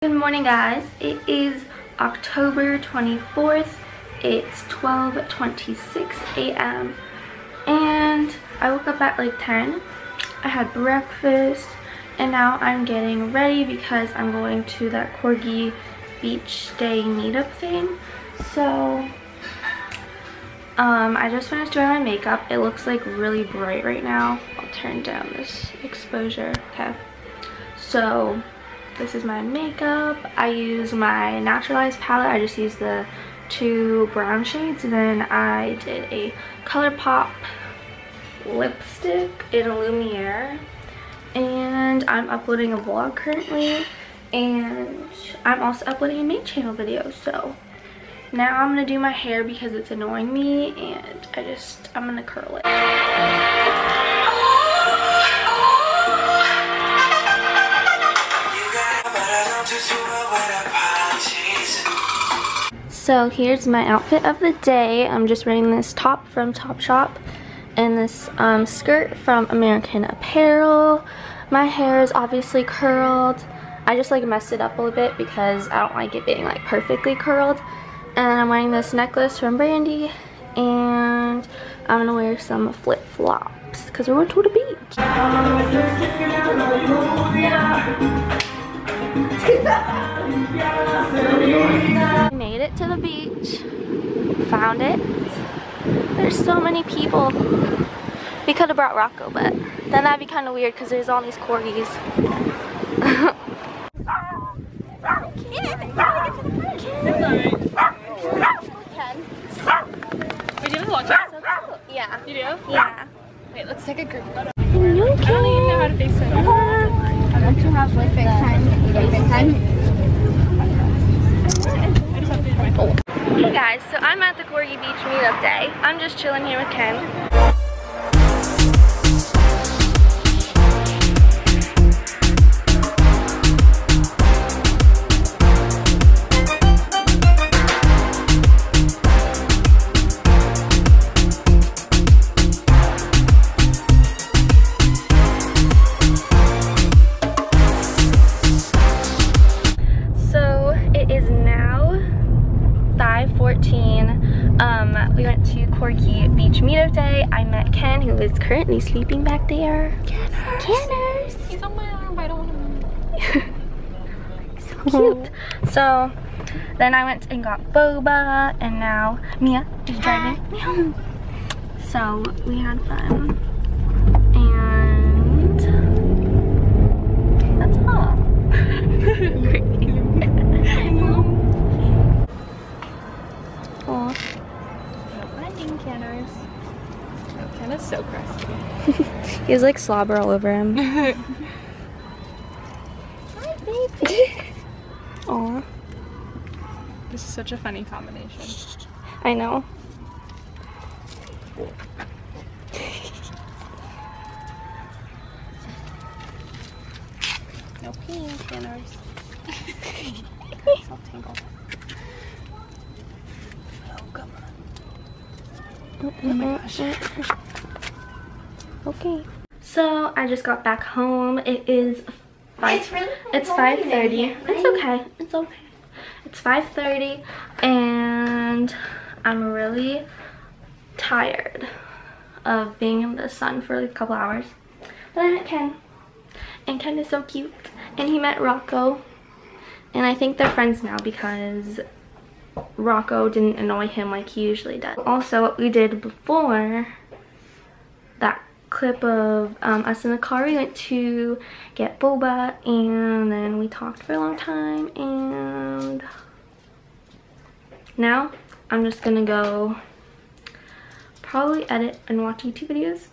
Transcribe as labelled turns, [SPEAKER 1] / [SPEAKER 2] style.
[SPEAKER 1] Good morning guys. It is October 24th. It's 12.26 a.m. And I woke up at like 10. I had breakfast and now I'm getting ready because I'm going to that Corgi Beach Day meetup thing. So um, I just finished doing my makeup. It looks like really bright right now. I'll turn down this exposure. Okay. So this is my makeup. I use my Naturalized palette. I just use the two brown shades. Then I did a ColourPop lipstick in Lumiere. And I'm uploading a vlog currently. And I'm also uploading a main channel video. So now I'm going to do my hair because it's annoying me. And I just, I'm going to curl it. So here's my outfit of the day. I'm just wearing this top from Topshop and this um, skirt from American Apparel. My hair is obviously curled. I just like messed it up a little bit because I don't like it being like perfectly curled. And I'm wearing this necklace from Brandy and I'm gonna wear some flip flops because we're going to the beach. Made it to the beach. Found it. There's so many people. We could have brought Rocco, but then that'd be kind of weird because there's all these corgis.
[SPEAKER 2] Wait, do you watch it?
[SPEAKER 1] Yeah.
[SPEAKER 2] You do?
[SPEAKER 1] Yeah.
[SPEAKER 2] Wait, let's take a group photo.
[SPEAKER 1] No,
[SPEAKER 2] I don't even know how to FaceTime.
[SPEAKER 3] I want to have like FaceTime.
[SPEAKER 1] Hey guys, so I'm at the Corgi Beach meetup day. I'm just chilling here with Ken. I met Ken, who is currently sleeping back there. Canners!
[SPEAKER 2] He's on my arm, but I don't want to move.
[SPEAKER 1] so cute. So then I went and got boba, and now Mia is driving me home. So we had fun. And that's all. Great. Aw.
[SPEAKER 2] Blending canners. Oh, is so crusty.
[SPEAKER 1] He has like slobber all over him.
[SPEAKER 2] Hi, baby.
[SPEAKER 1] Aw,
[SPEAKER 2] This is such a funny combination.
[SPEAKER 1] I know.
[SPEAKER 2] No peeing canners. I'll tangle. Oh, come on. Oh my gosh.
[SPEAKER 1] Okay. So I just got back home. It is five.
[SPEAKER 3] It's really
[SPEAKER 1] It's five thirty.
[SPEAKER 3] here,
[SPEAKER 1] It's okay. It's okay. It's five thirty, and I'm really tired of being in the sun for like a couple hours. But I met Ken, and Ken is so cute, and he met Rocco, and I think they're friends now because Rocco didn't annoy him like he usually does. Also, what we did before clip of um, us in the car, we went to get boba and then we talked for a long time and now I'm just gonna go probably edit and watch YouTube videos